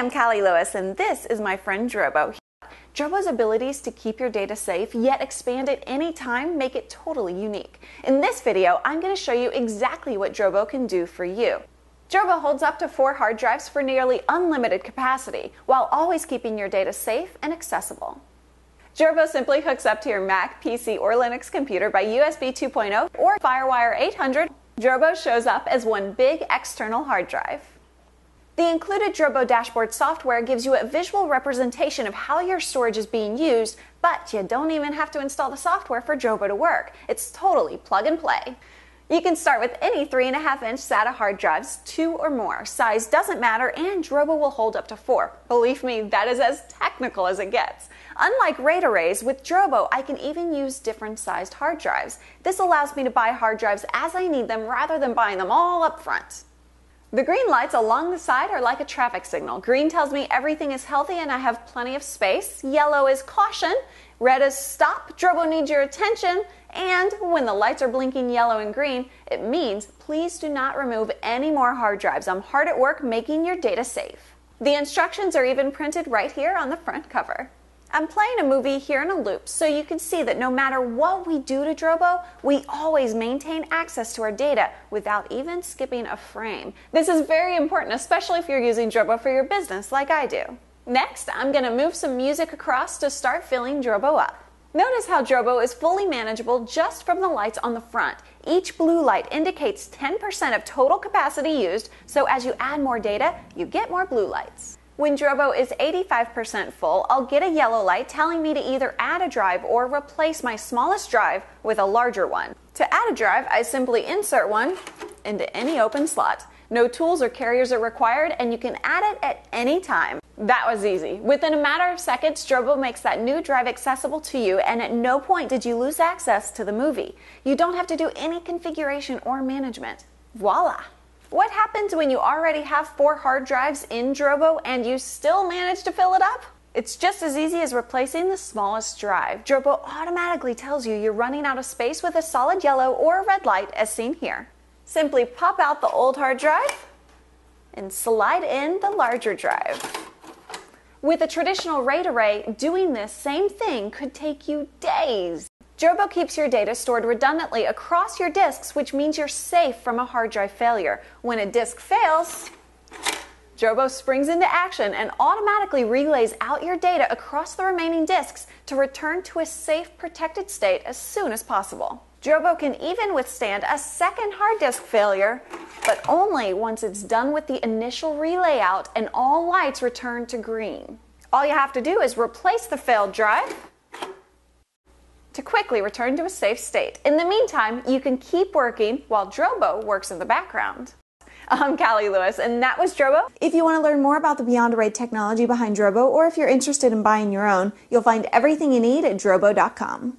I'm Cali Lewis, and this is my friend Drobo. Drobo's abilities to keep your data safe yet expand at any time make it totally unique. In this video, I'm going to show you exactly what Drobo can do for you. Drobo holds up to four hard drives for nearly unlimited capacity, while always keeping your data safe and accessible. Drobo simply hooks up to your Mac, PC, or Linux computer by USB 2.0 or FireWire 800. Drobo shows up as one big external hard drive. The included Drobo dashboard software gives you a visual representation of how your storage is being used, but you don't even have to install the software for Drobo to work. It's totally plug and play. You can start with any 3.5 inch SATA hard drives, two or more. Size doesn't matter, and Drobo will hold up to four. Believe me, that is as technical as it gets. Unlike RAID arrays, with Drobo, I can even use different sized hard drives. This allows me to buy hard drives as I need them rather than buying them all up front. The green lights along the side are like a traffic signal. Green tells me everything is healthy and I have plenty of space. Yellow is caution. Red is stop. Drobo needs your attention. And when the lights are blinking yellow and green, it means please do not remove any more hard drives. I'm hard at work making your data safe. The instructions are even printed right here on the front cover. I'm playing a movie here in a loop so you can see that no matter what we do to Drobo, we always maintain access to our data without even skipping a frame. This is very important, especially if you're using Drobo for your business like I do. Next, I'm going to move some music across to start filling Drobo up. Notice how Drobo is fully manageable just from the lights on the front. Each blue light indicates 10% of total capacity used, so as you add more data, you get more blue lights. When Drobo is 85% full, I'll get a yellow light telling me to either add a drive or replace my smallest drive with a larger one. To add a drive, I simply insert one into any open slot. No tools or carriers are required, and you can add it at any time. That was easy. Within a matter of seconds, Drobo makes that new drive accessible to you, and at no point did you lose access to the movie. You don't have to do any configuration or management. Voila! What happens when you already have four hard drives in Drobo and you still manage to fill it up? It's just as easy as replacing the smallest drive. Drobo automatically tells you you're running out of space with a solid yellow or red light as seen here. Simply pop out the old hard drive and slide in the larger drive. With a traditional RAID array, doing this same thing could take you days. Drobo keeps your data stored redundantly across your disks, which means you're safe from a hard drive failure. When a disk fails, Drobo springs into action and automatically relays out your data across the remaining disks to return to a safe, protected state as soon as possible. Drobo can even withstand a second hard disk failure, but only once it's done with the initial relay out and all lights return to green. All you have to do is replace the failed drive to quickly return to a safe state. In the meantime, you can keep working while Drobo works in the background. I'm Cali Lewis, and that was Drobo. If you want to learn more about the BeyondRAID technology behind Drobo, or if you're interested in buying your own, you'll find everything you need at drobo.com.